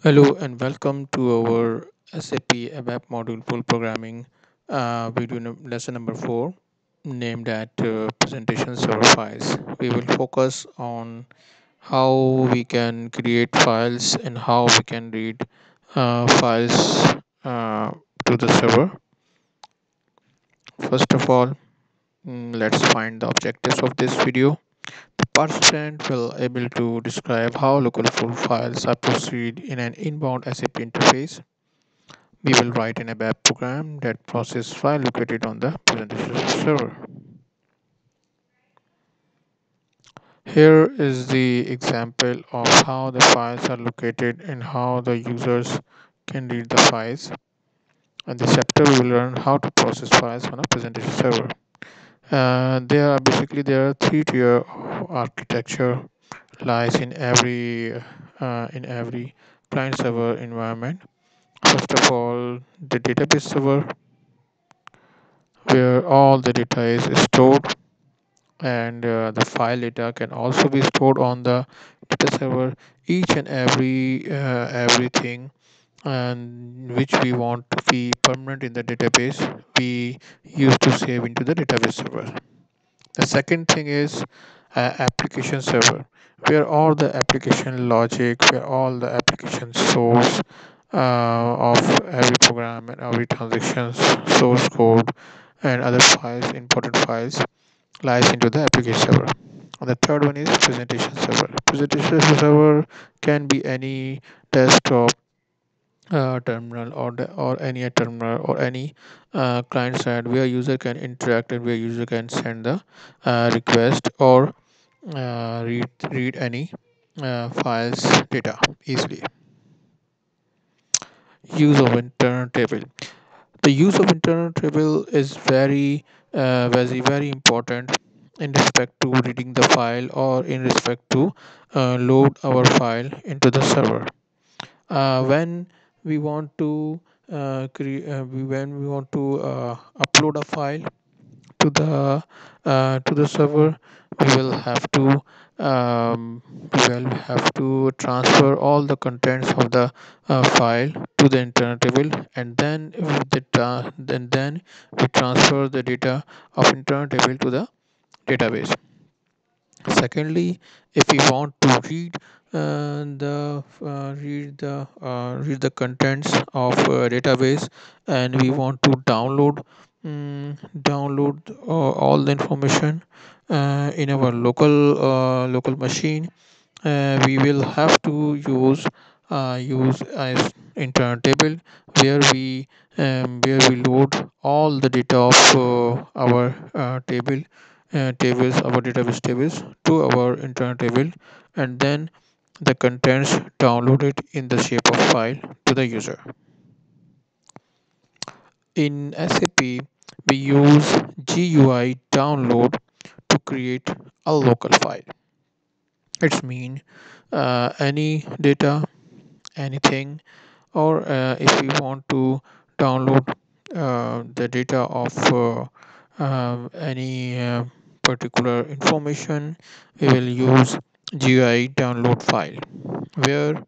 Hello and welcome to our SAP ABAP module pool programming uh, video lesson number four named at uh, presentation server files. We will focus on how we can create files and how we can read uh, files uh, to the server. First of all, mm, let's find the objectives of this video. Participant will be able to describe how local full files are proceed in an inbound SAP interface we will write an ABAP program that processes file located on the presentation server. Here is the example of how the files are located and how the users can read the files. And this chapter we will learn how to process files on a presentation server. Uh, there are basically there are three tier architecture lies in every uh, in every client server environment. First of all, the database server where all the data is stored and uh, the file data can also be stored on the data server each and every uh, everything and which we want to be permanent in the database we use to save into the database server. The second thing is uh, application server where all the application logic where all the application source uh, of every program and every transactions source code and other files important files lies into the application server. And the third one is presentation server. Presentation server can be any desktop uh, terminal or the, or any terminal or any uh, client side where user can interact and where user can send the uh, request or uh, read read any uh, files data easily. Use of internal table the use of internal table is very uh, very very important in respect to reading the file or in respect to load our file into the server. When we want to uh, cre- uh, when we want to uh, upload a file to the uh, to the server we will have to um, we will have to transfer all the contents of the uh, file to the internal table and then the tra- then then we transfer the data of internal table to the database. Secondly if we want to read the uh, read the uh, read the contents of database. And we want to download mm, download uh, all the information uh, in our local uh, local machine. Uh, we will have to use uh, use as internal table where we um, where we load all the data of uh, our uh, table uh, tables our database tables to our internal table. And then the contents downloaded in the shape of file to the user. In sap we use gui download to create a local file. It's mean uh, any data anything or uh, if we want to download uh, the data of uh, uh, any uh, particular information we will use GUI download file where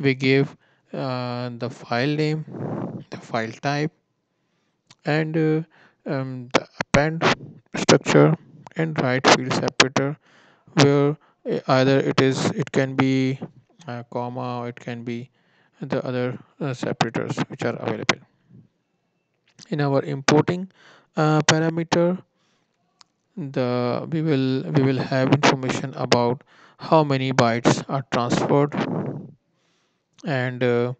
we give uh, the file name the file type and uh, um, the append structure and write field separator where uh, either it is it can be a comma or it can be the other uh, separators which are available. In our importing uh, parameter the we will we will have information about how many bytes are transferred and uh,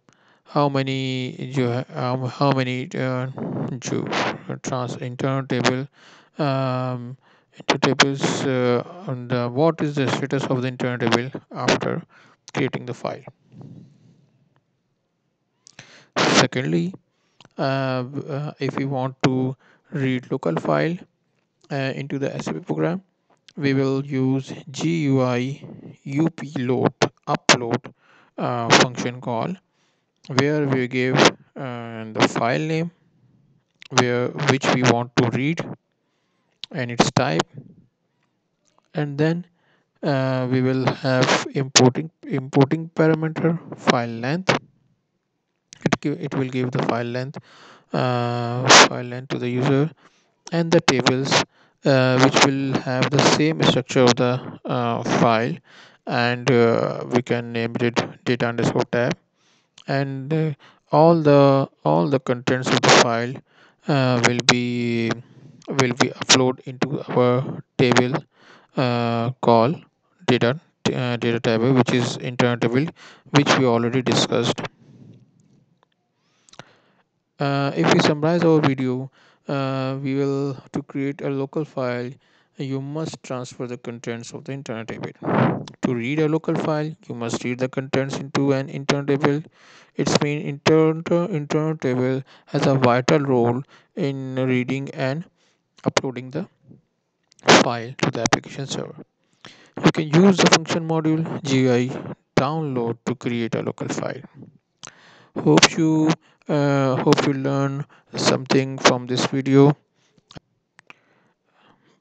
how many you um, how many uh, you trans internal table um, into tables uh, and uh, what is the status of the internal table after creating the file. Secondly uh, uh, if we want to read local file uh, into the SAP program. We will use GUI upload upload uh, function call where we give uh, the file name where which we want to read and its type. And then uh, we will have importing importing parameter file length. It, it will give the file length uh, file length to the user and the tables uh, which will have the same structure of the uh, file. And uh, we can name it data underscore tab. And uh, all the all the contents of the file uh, will be will be upload into our table uh, call data data table which is internal table which we already discussed. If we summarize our video uh, we will to create a local file you must transfer the contents of the internal table to read a local file you must read the contents into an internal table its mean internal internal table has a vital role in reading and uploading the file to the application server. You can use the function module GUI download to create a local file. Hope you uh, hope you learn something from this video.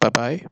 Bye bye